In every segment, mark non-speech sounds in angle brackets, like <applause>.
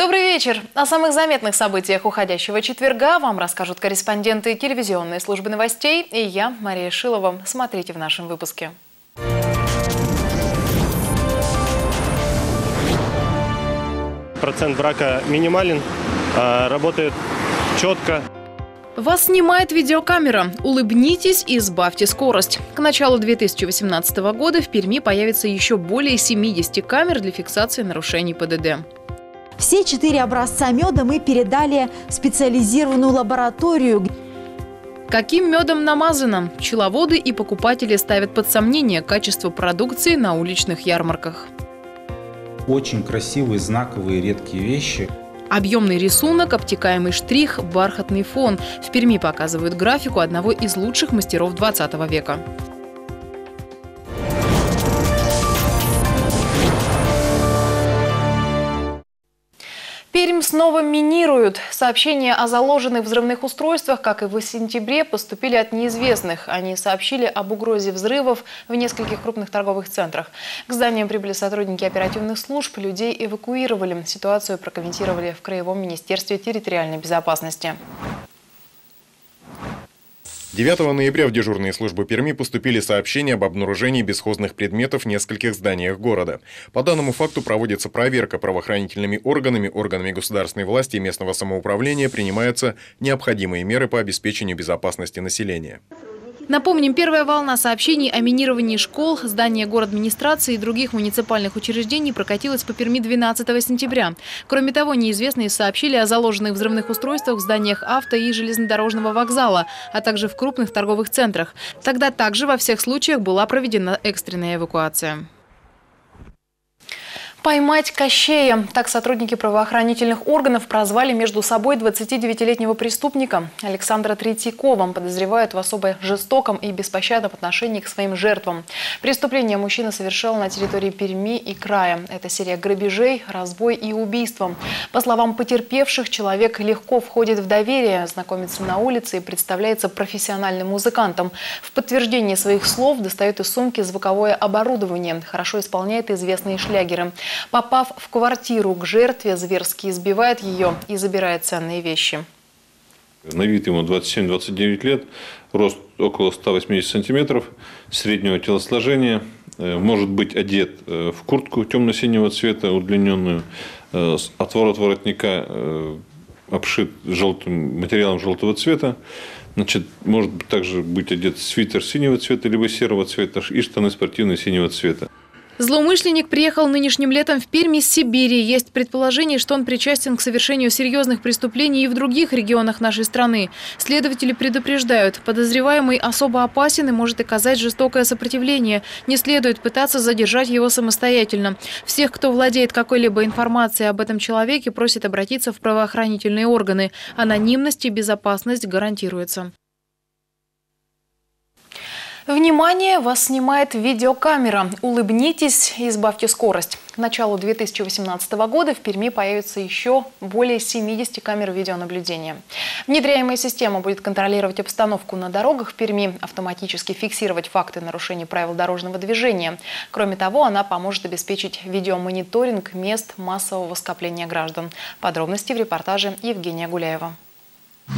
Добрый вечер. О самых заметных событиях уходящего четверга вам расскажут корреспонденты телевизионной службы новостей и я, Мария Шилова. Смотрите в нашем выпуске. Процент брака минимален, а, работает четко. Вас снимает видеокамера. Улыбнитесь и сбавьте скорость. К началу 2018 года в Перми появится еще более 70 камер для фиксации нарушений ПДД. Все четыре образца меда мы передали в специализированную лабораторию. Каким медом намазано? Пчеловоды и покупатели ставят под сомнение качество продукции на уличных ярмарках. Очень красивые, знаковые, редкие вещи. Объемный рисунок, обтекаемый штрих, бархатный фон. В Перми показывают графику одного из лучших мастеров 20 века. Снова минируют. Сообщения о заложенных взрывных устройствах, как и в сентябре, поступили от неизвестных. Они сообщили об угрозе взрывов в нескольких крупных торговых центрах. К зданиям прибыли сотрудники оперативных служб, людей эвакуировали. Ситуацию прокомментировали в Краевом министерстве территориальной безопасности. 9 ноября в дежурные службы Перми поступили сообщения об обнаружении бесхозных предметов в нескольких зданиях города. По данному факту проводится проверка правоохранительными органами, органами государственной власти и местного самоуправления принимаются необходимые меры по обеспечению безопасности населения. Напомним, первая волна сообщений о минировании школ, здания администрации и других муниципальных учреждений прокатилась по Перми 12 сентября. Кроме того, неизвестные сообщили о заложенных взрывных устройствах в зданиях авто и железнодорожного вокзала, а также в крупных торговых центрах. Тогда также во всех случаях была проведена экстренная эвакуация. Поймать Кощея. Так сотрудники правоохранительных органов прозвали между собой 29-летнего преступника. Александра Третьякова подозревают в особо жестоком и беспощадном отношении к своим жертвам. Преступление мужчина совершил на территории Перми и края. Это серия грабежей, разбой и убийства. По словам потерпевших, человек легко входит в доверие, знакомится на улице и представляется профессиональным музыкантом. В подтверждение своих слов достает из сумки звуковое оборудование. Хорошо исполняет известные шлягеры. Попав в квартиру к жертве, зверски избивает ее и забирает ценные вещи. На вид ему 27-29 лет, рост около 180 сантиметров, среднего телосложения, э, может быть одет э, в куртку темно-синего цвета, удлиненную, э, отворот воротника обшит желтым материалом желтого цвета, Значит, может также быть одет свитер синего цвета, либо серого цвета и штаны спортивные синего цвета. Злоумышленник приехал нынешним летом в Пермь из Сибири. Есть предположение, что он причастен к совершению серьезных преступлений и в других регионах нашей страны. Следователи предупреждают, подозреваемый особо опасен и может оказать жестокое сопротивление. Не следует пытаться задержать его самостоятельно. Всех, кто владеет какой-либо информацией об этом человеке, просят обратиться в правоохранительные органы. Анонимность и безопасность гарантируется. Внимание! Вас снимает видеокамера. Улыбнитесь и избавьте скорость. К началу 2018 года в Перми появится еще более 70 камер видеонаблюдения. Внедряемая система будет контролировать обстановку на дорогах в Перми, автоматически фиксировать факты нарушений правил дорожного движения. Кроме того, она поможет обеспечить видеомониторинг мест массового скопления граждан. Подробности в репортаже Евгения Гуляева.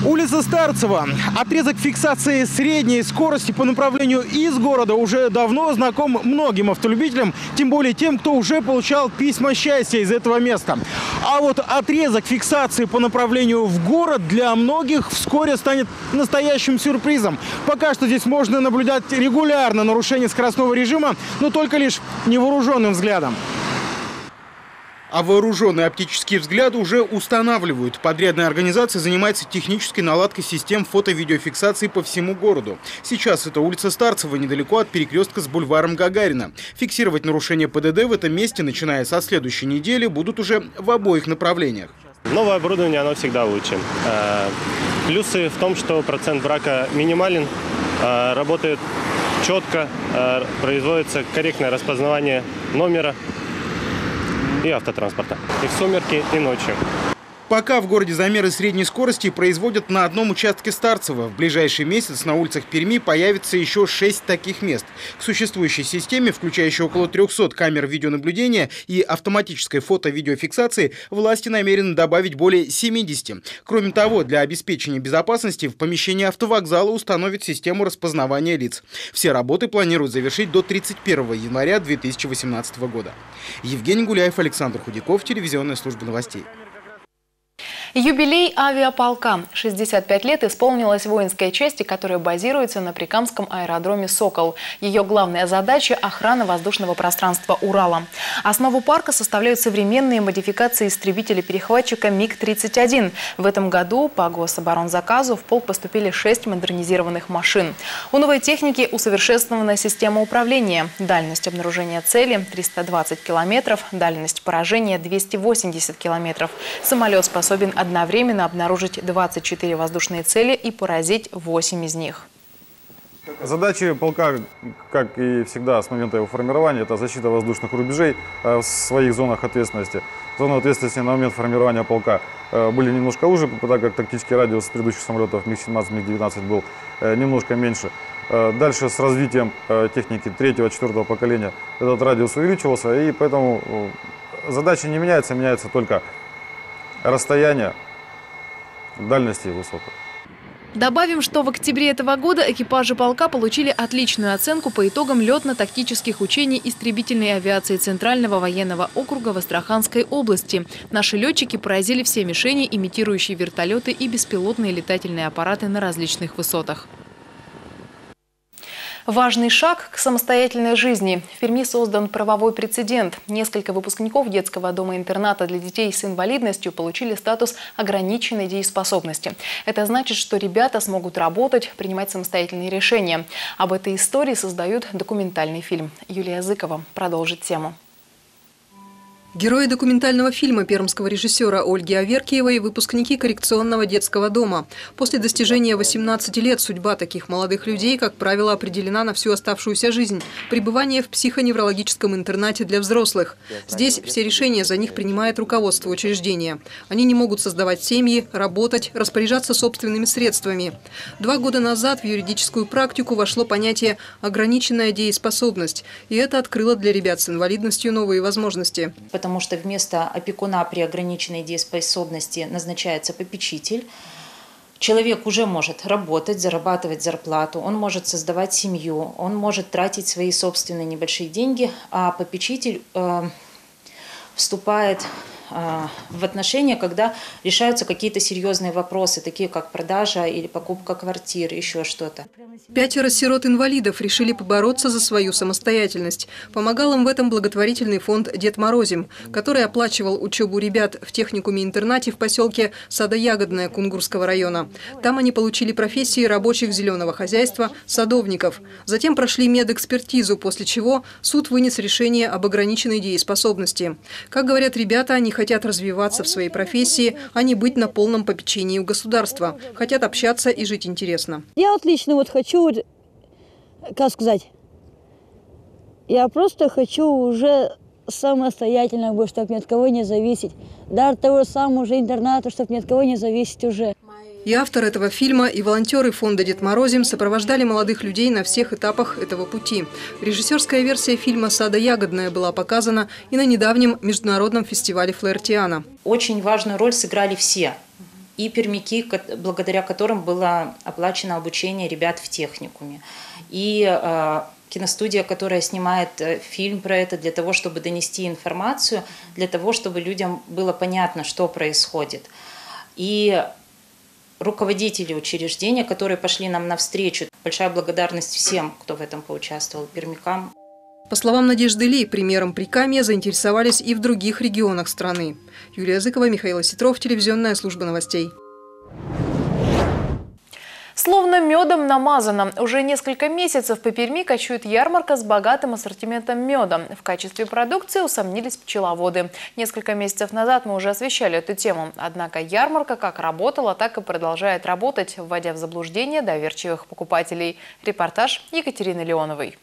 Улица Старцева. Отрезок фиксации средней скорости по направлению из города уже давно знаком многим автолюбителям, тем более тем, кто уже получал письма счастья из этого места. А вот отрезок фиксации по направлению в город для многих вскоре станет настоящим сюрпризом. Пока что здесь можно наблюдать регулярно нарушение скоростного режима, но только лишь невооруженным взглядом. А вооруженные оптические взгляды уже устанавливают. Подрядная организация занимается технической наладкой систем фото-видеофиксации по всему городу. Сейчас это улица Старцева, недалеко от перекрестка с бульваром Гагарина. Фиксировать нарушения ПДД в этом месте, начиная со следующей недели, будут уже в обоих направлениях. Новое оборудование, оно всегда лучше. Э, плюсы в том, что процент брака минимален, э, работает четко, э, производится корректное распознавание номера и автотранспорта. И в сумерки, и ночью. Пока в городе замеры средней скорости производят на одном участке Старцева. В ближайший месяц на улицах Перми появится еще шесть таких мест. К существующей системе, включающей около 300 камер видеонаблюдения и автоматической фото-видеофиксации, власти намерены добавить более 70. Кроме того, для обеспечения безопасности в помещении автовокзала установят систему распознавания лиц. Все работы планируют завершить до 31 января 2018 года. Евгений Гуляев, Александр Худяков, телевизионная служба новостей. Юбилей авиаполка. 65 лет исполнилась воинской части, которая базируется на Прикамском аэродроме «Сокол». Ее главная задача – охрана воздушного пространства Урала. Основу парка составляют современные модификации истребителя-перехватчика МиГ-31. В этом году по гособоронзаказу в полк поступили 6 модернизированных машин. У новой техники усовершенствована система управления. Дальность обнаружения цели – 320 километров, дальность поражения – 280 километров. Самолет способен одновременно обнаружить 24 воздушные цели и поразить 8 из них. Задачи полка, как и всегда с момента его формирования, это защита воздушных рубежей э, в своих зонах ответственности. Зоны ответственности на момент формирования полка э, были немножко уже, так как тактический радиус предыдущих самолетов МиГ-17, МиГ-19 был э, немножко меньше. Дальше с развитием техники третьего, четвертого поколения этот радиус увеличивался, и поэтому задача не меняется, меняется только расстояние, дальности высоты. Добавим, что в октябре этого года экипажи полка получили отличную оценку по итогам летно-тактических учений истребительной авиации Центрального военного округа в Астраханской области. Наши летчики поразили все мишени, имитирующие вертолеты и беспилотные летательные аппараты на различных высотах. Важный шаг к самостоятельной жизни. В Перми создан правовой прецедент. Несколько выпускников детского дома-интерната для детей с инвалидностью получили статус ограниченной дееспособности. Это значит, что ребята смогут работать, принимать самостоятельные решения. Об этой истории создают документальный фильм. Юлия Зыкова продолжит тему. Герои документального фильма пермского режиссера Ольги Аверкиевой – выпускники коррекционного детского дома. После достижения 18 лет судьба таких молодых людей, как правило, определена на всю оставшуюся жизнь. Пребывание в психоневрологическом интернате для взрослых. Здесь все решения за них принимает руководство учреждения. Они не могут создавать семьи, работать, распоряжаться собственными средствами. Два года назад в юридическую практику вошло понятие «ограниченная дееспособность», и это открыло для ребят с инвалидностью новые возможности потому что вместо опекуна при ограниченной дееспособности назначается попечитель. Человек уже может работать, зарабатывать зарплату, он может создавать семью, он может тратить свои собственные небольшие деньги, а попечитель э, вступает в отношения, когда решаются какие-то серьезные вопросы, такие как продажа или покупка квартир, еще что-то. Пятеро сирот-инвалидов решили побороться за свою самостоятельность. Помогал им в этом благотворительный фонд «Дед Морозим», который оплачивал учебу ребят в техникуме-интернате в поселке Садоягодное Кунгурского района. Там они получили профессии рабочих зеленого хозяйства, садовников. Затем прошли медэкспертизу, после чего суд вынес решение об ограниченной дееспособности. Как говорят ребята, они хотят развиваться в своей профессии, а не быть на полном попечении у государства. Хотят общаться и жить интересно. Я вот лично вот хочу, как сказать, я просто хочу уже самостоятельно, чтобы ни от кого не зависеть. Даже того самого уже интерната, чтобы ни от кого не зависеть уже. И автор этого фильма, и волонтеры фонда «Дед Морозим» сопровождали молодых людей на всех этапах этого пути. Режиссерская версия фильма «Сада ягодная» была показана и на недавнем международном фестивале «Флаертиана». Очень важную роль сыграли все. И пермяки, благодаря которым было оплачено обучение ребят в техникуме. И э, киностудия, которая снимает э, фильм про это для того, чтобы донести информацию, для того, чтобы людям было понятно, что происходит. И руководители учреждения, которые пошли нам навстречу. Большая благодарность всем, кто в этом поучаствовал, пермякам. По словам Надежды Ли, примером Прикамья заинтересовались и в других регионах страны. Юлия Зыкова, Михаил Ситров, телевизионная служба новостей. Словно медом намазано. Уже несколько месяцев по Перми кочует ярмарка с богатым ассортиментом меда. В качестве продукции усомнились пчеловоды. Несколько месяцев назад мы уже освещали эту тему. Однако ярмарка как работала, так и продолжает работать, вводя в заблуждение доверчивых покупателей. Репортаж Екатерины Леоновой.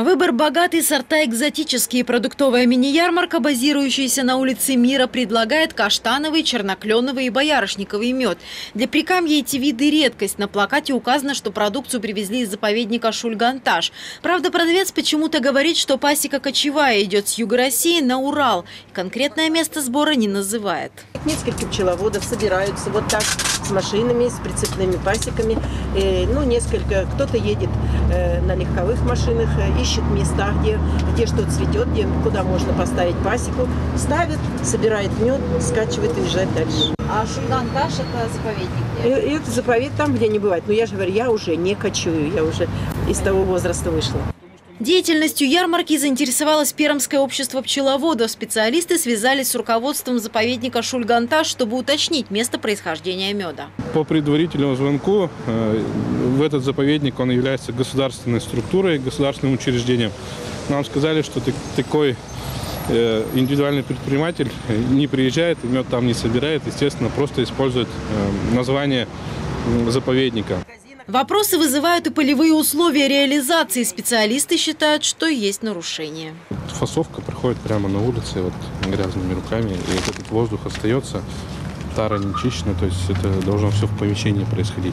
Выбор богатый, сорта экзотические. Продуктовая мини-ярмарка, базирующаяся на улице Мира, предлагает каштановый, чернокленовый и боярышниковый мед. Для Прикамья эти виды редкость. На плакате указано, что продукцию привезли из заповедника Шульганташ. Правда, продавец почему-то говорит, что пасека кочевая идет с юга России на Урал. Конкретное место сбора не называет. Несколько пчеловодов собираются вот так с машинами, с прицепными пасеками. Э, ну, несколько, кто-то едет на легковых машинах, э, ищет места, где, где что цветет, где, куда можно поставить пасеку, ставит, собирает мед, скачивает и уезжает дальше. А Шульганташ – это заповедник где? Это заповедник там, где не бывает. Но я же говорю, я уже не кочую, я уже из того возраста вышла. Деятельностью ярмарки заинтересовалось Пермское общество пчеловодов. Специалисты связались с руководством заповедника Шульганташ, чтобы уточнить место происхождения меда. По предварительному звонку э, в этот заповедник он является государственной структурой, государственным учреждением. Нам сказали, что такой э, индивидуальный предприниматель не приезжает, мед там не собирает, естественно, просто использует э, название заповедника. Вопросы вызывают и полевые условия реализации. Специалисты считают, что есть нарушение. Фасовка проходит прямо на улице вот, грязными руками, и вот этот воздух остается, тара не чищена, то есть это должно все в помещении происходить.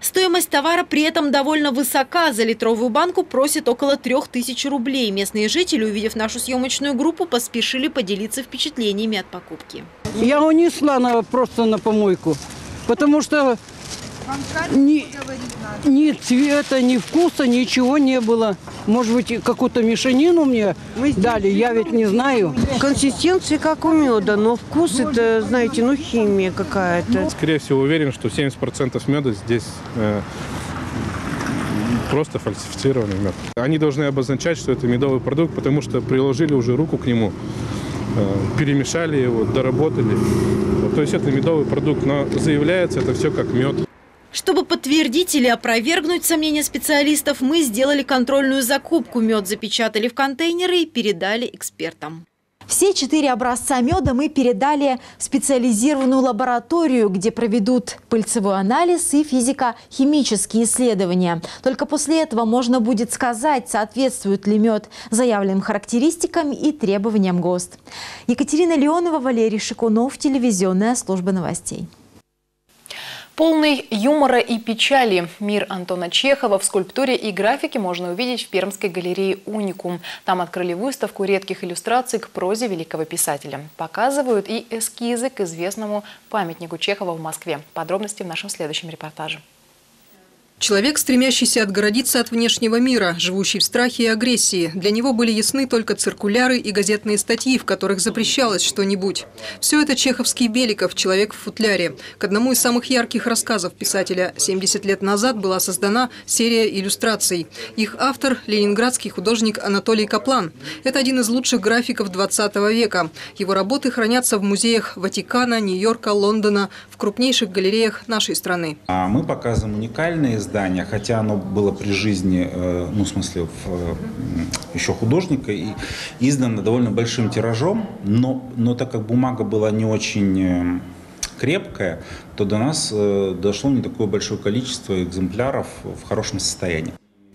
Стоимость товара при этом довольно высока. За литровую банку просят около трех тысяч рублей. Местные жители, увидев нашу съемочную группу, поспешили поделиться впечатлениями от покупки. Я унесла на, просто на помойку, потому что ни, ни цвета, ни вкуса, ничего не было. Может быть, какую-то мешанину мне дали, я ведь не знаю. Консистенция как у меда, но вкус это, знаете, ну химия какая-то. Скорее всего, уверен, что 70% меда здесь э, просто фальсифицированный мед. Они должны обозначать, что это медовый продукт, потому что приложили уже руку к нему, э, перемешали его, доработали. То есть это медовый продукт, но заявляется это все как мед. Чтобы подтвердить или опровергнуть сомнения специалистов, мы сделали контрольную закупку. Мед запечатали в контейнеры и передали экспертам. Все четыре образца меда мы передали в специализированную лабораторию, где проведут пыльцевой анализ и физико-химические исследования. Только после этого можно будет сказать, соответствует ли мед заявленным характеристикам и требованиям ГОСТ. Екатерина Леонова, Валерий Шикунов, телевизионная служба новостей. Полный юмора и печали. Мир Антона Чехова в скульптуре и графике можно увидеть в Пермской галерее «Уникум». Там открыли выставку редких иллюстраций к прозе великого писателя. Показывают и эскизы к известному памятнику Чехова в Москве. Подробности в нашем следующем репортаже. Человек, стремящийся отгородиться от внешнего мира, живущий в страхе и агрессии. Для него были ясны только циркуляры и газетные статьи, в которых запрещалось что-нибудь. Все это чеховский Беликов «Человек в футляре». К одному из самых ярких рассказов писателя 70 лет назад была создана серия иллюстраций. Их автор – ленинградский художник Анатолий Каплан. Это один из лучших графиков 20 века. Его работы хранятся в музеях Ватикана, Нью-Йорка, Лондона, в крупнейших галереях нашей страны. А мы показываем уникальные издание, хотя оно было при жизни, э, ну, в смысле, в, э, еще художника, и издано довольно большим тиражом, но, но так как бумага была не очень э, крепкая, то до нас дошло не такое большое количество экземпляров в хорошем состоянии.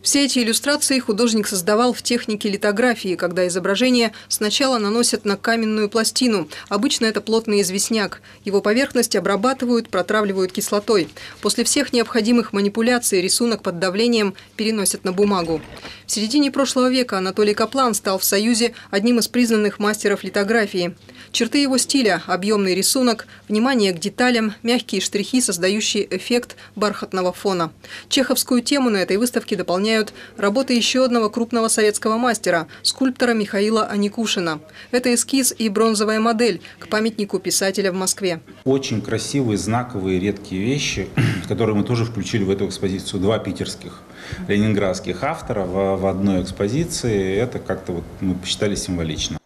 Все эти иллюстрации художник создавал в технике литографии, когда изображение сначала наносят на каменную пластину. Обычно это плотный известняк. Его поверхность обрабатывают, протравливают кислотой. После всех необходимых манипуляций рисунок под давлением переносят на бумагу. В середине прошлого века Анатолий Каплан стал в Союзе одним из признанных мастеров литографии. Черты его стиля – объемный рисунок, внимание к деталям, мягкие штрихи, создающие эффект бархатного фона. Чеховскую тему на этой выставке дополняют работы еще одного крупного советского мастера – скульптора Михаила Аникушина. Это эскиз и бронзовая модель к памятнику писателя в Москве. Очень красивые, знаковые, редкие вещи, <clears throat> которые мы тоже включили в эту экспозицию. Два питерских ленинградских автора в, в одной экспозиции. Это как-то вот мы посчитали символично.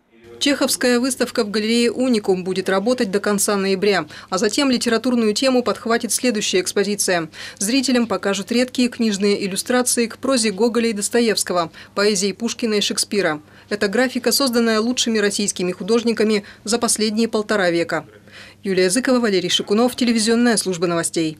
Чеховская выставка в галерее «Уникум» будет работать до конца ноября, а затем литературную тему подхватит следующая экспозиция. Зрителям покажут редкие книжные иллюстрации к прозе Гоголя и Достоевского, поэзии Пушкина и Шекспира. Это графика, созданная лучшими российскими художниками за последние полтора века. Юлия Зыкова, Валерий Шикунов, телевизионная служба новостей.